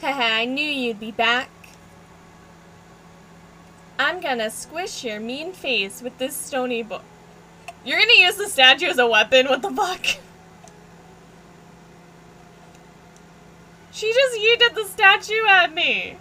Haha, I knew you'd be back. I'm gonna squish your mean face with this stony book. You're gonna use the statue as a weapon? What the fuck? She just yeeted the statue at me.